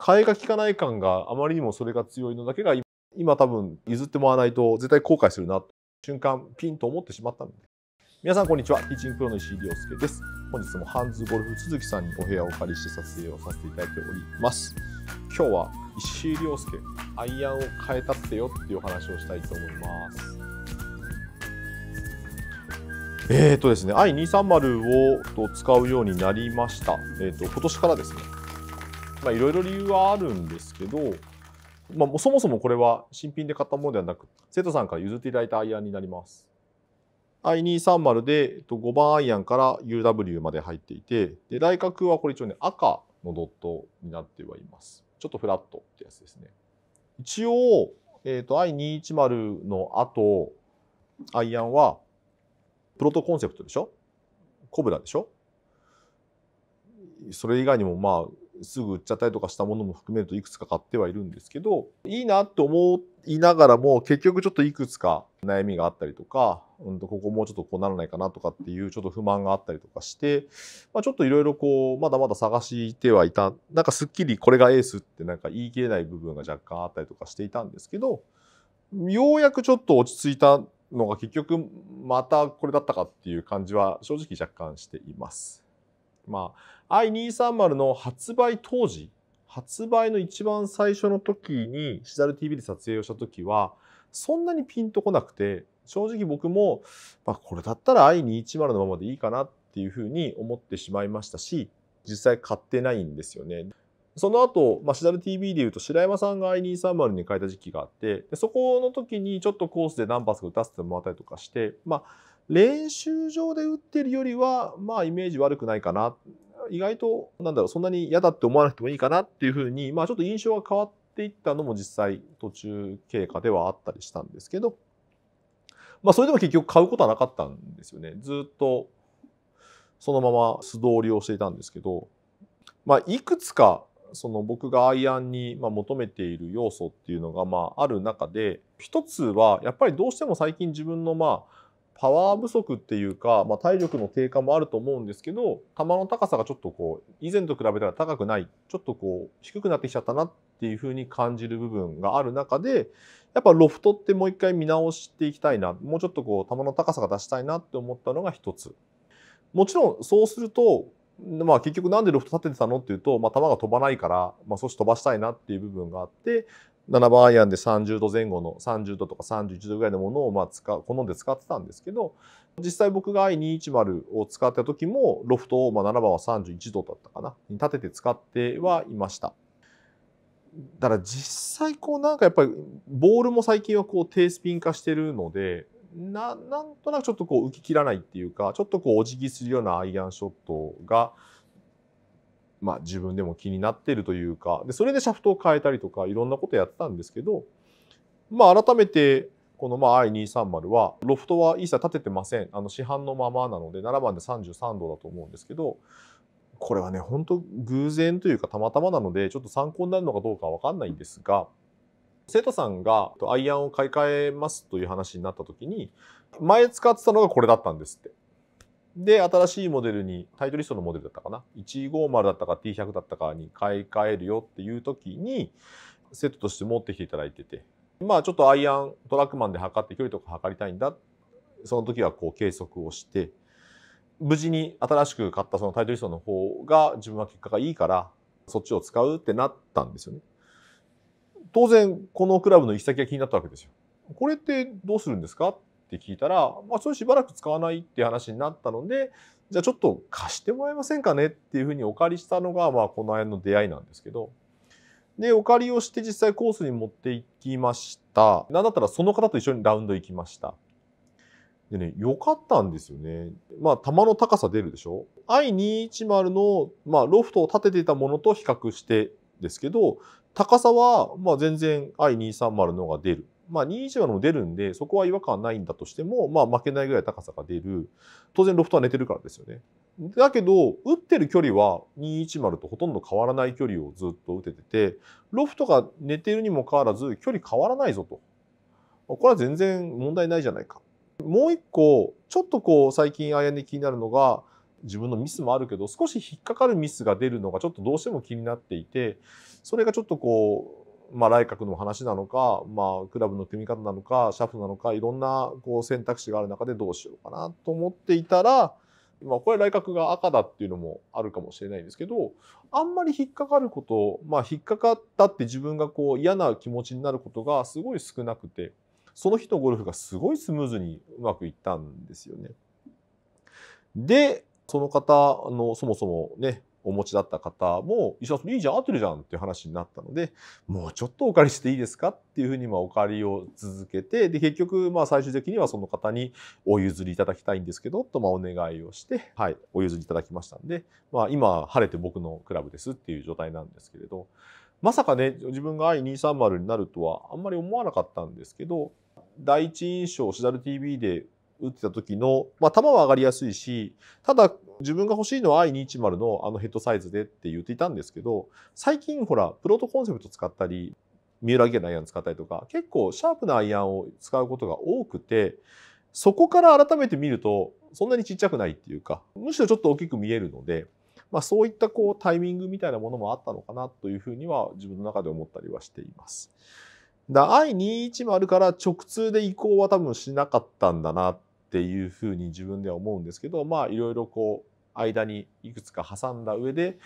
替えが利かない感があまりにもそれが強いのだけが今多分譲ってもらわないと絶対後悔するな瞬間ピンと思ってしまったので。皆さんこんにちは。ティーチングプロの石井亮介です。本日もハンズゴルフ鈴木さんにお部屋をお借りして撮影をさせていただいております。今日は石井亮介アイアンを変えたってよっていうお話をしたいと思います。えーとですね、i230 を使うようになりました。えーと、今年からですね、まあ、いろいろ理由はあるんですけど、まあ、そもそもこれは新品で買ったものではなく、生徒さんから譲っていただいたアイアンになります。i230 で5番アイアンから UW まで入っていて、で、来角はこれ一応ね、赤のドットになってはいます。ちょっとフラットってやつですね。一応、えっ、ー、と、i210 の後、アイアンは、プロトコンセプトでしょ？コブラでしょ？それ以外にもまあすぐ売っちゃったりとかしたものも含めるといくつか買ってはいるんですけどいいなと思いながらも結局ちょっといくつか悩みがあったりとか、うん、とここもうちょっとこうならないかなとかっていうちょっと不満があったりとかして、まあ、ちょっといろいろこうまだまだ探してはいたなんかすっきりこれがエースってなんか言い切れない部分が若干あったりとかしていたんですけどようやくちょっと落ち着いたのが結局またこれだったかっていう感じは正直若干しています。まあ、i230 の発売当時、発売の一番最初の時に、シダル TV で撮影をした時は、そんなにピンとこなくて、正直僕も、まあ、これだったら i210 のままでいいかなっていうふうに思ってしまいましたし、実際買ってないんですよね。その後、まあ、シダル TV でいうと白山さんが i230 に変えた時期があってでそこの時にちょっとコースで何発か打たせてもらったりとかして、まあ、練習場で打ってるよりは、まあ、イメージ悪くないかな。意外と、なんだろう、そんなに嫌だって思わなくてもいいかなっていうふうに、まあ、ちょっと印象が変わっていったのも実際途中経過ではあったりしたんですけど、まあ、それでも結局買うことはなかったんですよね。ずっと、そのまま素通りをしていたんですけど、まあ、いくつか、その僕がアイアンに求めている要素っていうのがまあある中で一つはやっぱりどうしても最近自分のまあパワー不足っていうか、まあ、体力の低下もあると思うんですけど球の高さがちょっとこう以前と比べたら高くないちょっとこう低くなってきちゃったなっていうふうに感じる部分がある中でやっぱロフトってもう一回見直していきたいなもうちょっとこう球の高さが出したいなって思ったのが一つ。もちろんそうするとまあ結局なんでロフト立ててたのっていうと、まあ、球が飛ばないから、まあ、少し飛ばしたいなっていう部分があって7番アイアンで30度前後の30度とか31度ぐらいのものをまあ使う好んで使ってたんですけど実際僕が i210 を使った時もロフトをまあ7番は31度だったかなに立てて使ってはいました。だから実際こうなんかやっぱりボールも最近はこう低スピン化してるのでななんとなくちょっとこう浮き切らないっていうかちょっとこうお辞儀するようなアイアンショットがまあ、自分でも気になってるというかでそれでシャフトを変えたりとかいろんなことやってたんですけど、まあ、改めてこのまあ i230 はロフトは一切立ててませんあの市販のままなので7番で33度だと思うんですけどこれはね本当偶然というかたまたまなのでちょっと参考になるのかどうかわかんないんですが生徒さんがアイアンを買い替えますという話になった時に前使ってたのがこれだったんですって。で、新しいモデルに、タイトリストのモデルだったかな？150だったか T100 だったかに買い替えるよっていう時に、セットとして持ってきていただいてて、まあちょっとアイアン、トラックマンで測って距離とか測りたいんだ。その時はこう計測をして、無事に新しく買ったそのタイトリストの方が自分は結果がいいから、そっちを使うってなったんですよね。当然、このクラブの行き先が気になったわけですよ。これってどうするんですか？っって聞いたら、まあ、それしばらく使わないっていう話になったので、じゃあちょっと貸してもらえませんかねっていうふうにお借りしたのが、まあ、この辺の出会いなんですけど、で、お借りをして実際コースに持っていきました。なんだったらその方と一緒にラウンド行きました。でね、良かったんですよね。まあ、球の高さ出るでしょ ?i210 の、まあ、ロフトを立てていたものと比較してですけど、高さは、まあ、全然 i230 の方が出る。まあ、210の出るんで、そこは違和感ないんだとしても、まあ、負けないぐらい高さが出る。当然、ロフトは寝てるからですよね。だけど、打ってる距離は210とほとんど変わらない距離をずっと打ててて、ロフトが寝てるにもかかわらず、距離変わらないぞと。これは全然問題ないじゃないか。もう一個、ちょっとこう、最近アイアンで気になるのが、自分のミスもあるけど、少し引っかかるミスが出るのがちょっとどうしても気になっていて、それがちょっとこう、まあ、来角の話なのか、まあ、クラブの組み方なのか、シャフなのか、いろんなこう選択肢がある中でどうしようかなと思っていたら、まあ、これ来角が赤だっていうのもあるかもしれないんですけど、あんまり引っかかること、まあ、引っかかったって自分がこう嫌な気持ちになることがすごい少なくて、その日のゴルフがすごいスムーズにうまくいったんですよね。で、その方のそもそもね、お持ちだった方も、石田さんいいじゃん、合ってるじゃんっていう話になったので、もうちょっとお借りしていいですかっていうふうにまあお借りを続けて、で、結局まあ最終的にはその方にお譲りいただきたいんですけど、とまあお願いをして、はい、お譲りいただきましたんで、まあ今晴れて僕のクラブですっていう状態なんですけれど、まさかね、自分が I230 になるとはあんまり思わなかったんですけど、第一印象、シダル TV で打ってた時の、まあ、球は上がりやすいし、ただ自分が欲しいのは i210 のあのヘッドサイズでって言っていたんですけど、最近ほら、プロトコンセプト使ったり、三浦ギアのアイアン使ったりとか、結構シャープなアイアンを使うことが多くて、そこから改めて見ると、そんなにちっちゃくないっていうか、むしろちょっと大きく見えるので、まあ、そういったこうタイミングみたいなものもあったのかなというふうには自分の中で思ったりはしています。だ I210 から直通で移行は多分しなかったんだなっていうふうに自分では思うんですけどまあいろいろこう間にいくつか挟んだ上で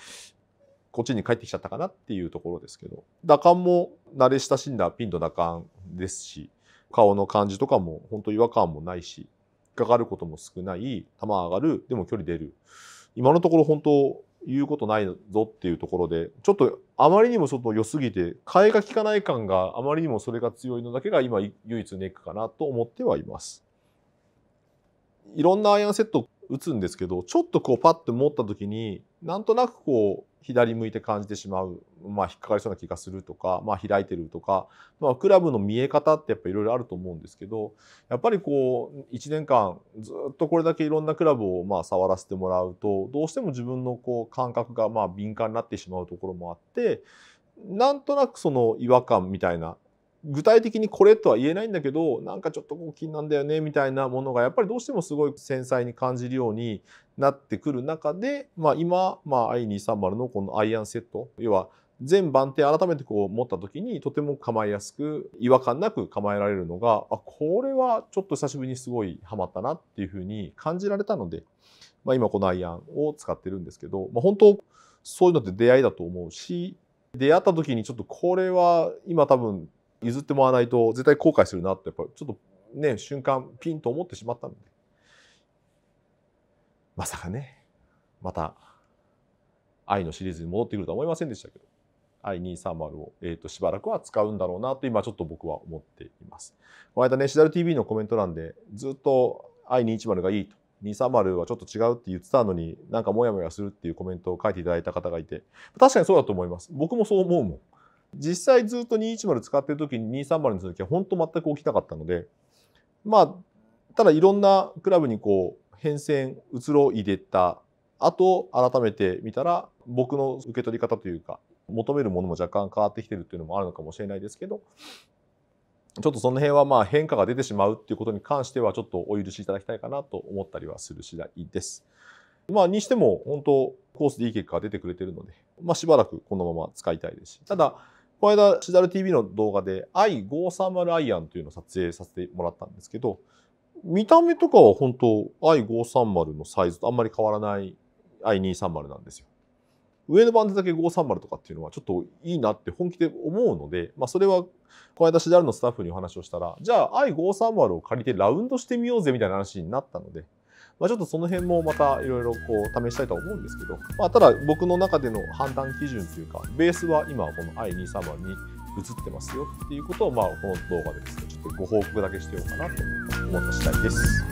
こっちに帰ってきちゃったかなっていうところですけど打感も慣れ親しんだピンと打感ですし顔の感じとかも本当違和感もないし引っかかることも少ない球上がるでも距離出る今のところ本当言うことないぞっていうところでちょっとあまりにもちょっと良すぎて替えが利かない感があまりにもそれが強いのだけが今唯一ネックかなと思ってはいます。いろんなアイアンセット打つんですけどちょっとこうパッと持った時になんとなくこう左向いて感じてしまう、まあ、引っかかりそうな気がするとか、まあ、開いてるとか、まあ、クラブの見え方ってやっぱいろいろあると思うんですけどやっぱりこう1年間ずっとこれだけいろんなクラブをまあ触らせてもらうとどうしても自分のこう感覚がまあ敏感になってしまうところもあってなんとなくその違和感みたいな具体的にこれとは言えないんだけどなんかちょっとこう気なんだよねみたいなものがやっぱりどうしてもすごい繊細に感じるようになってくる中で、まあ、今、まあ、i230 のこのアイアンセット要は全番手改めてこう持った時にとても構えやすく違和感なく構えられるのがあこれはちょっと久しぶりにすごいハマったなっていうふうに感じられたので、まあ、今このアイアンを使ってるんですけど、まあ、本当そういうのって出会いだと思うし出会った時にちょっとこれは今多分譲ってもらわないと絶対後悔するなってやっぱちょっとね瞬間ピンと思ってしまったので。まさかねまた愛のシリーズに戻ってくるとは思いませんでしたけど。i230 を、えーと、しばらくは使うんだろうなと今ちょっと僕は思っています。この間ね、シダル TV のコメント欄でずっと i210 がいいと。230はちょっと違うって言ってたのになんかモヤモヤするっていうコメントを書いていただいた方がいて。確かにそうだと思います。僕もそう思うもん。実際ずっと210使ってる時に230の続きは本当全く起きなかったのでまあただいろんなクラブにこう変遷移ろいでた後改めて見たら僕の受け取り方というか求めるものも若干変わってきてるっていうのもあるのかもしれないですけどちょっとその辺はまあ変化が出てしまうっていうことに関してはちょっとお許しいただきたいかなと思ったりはする次第です。まあにしても本当コースでいい結果が出てくれてるので、まあしばらくこのまま使いたいですし、ただこの間、シダル TV の動画で i530 アイアンというのを撮影させてもらったんですけど、見た目とかは本当 i530 のサイズとあんまり変わらない i230 なんですよ。上の番手だけ530とかっていうのはちょっといいなって本気で思うので、まあそれはこの間シダルのスタッフにお話をしたら、じゃあ i530 を借りてラウンドしてみようぜみたいな話になったので、まあ、ちょっとその辺もまたいろいろこう試したいとは思うんですけど、まあ、ただ僕の中での判断基準というか、ベースは今この i23 番に移ってますよっていうことを、まあ、この動画でですね、ちょっとご報告だけしてようかなと思った次第です。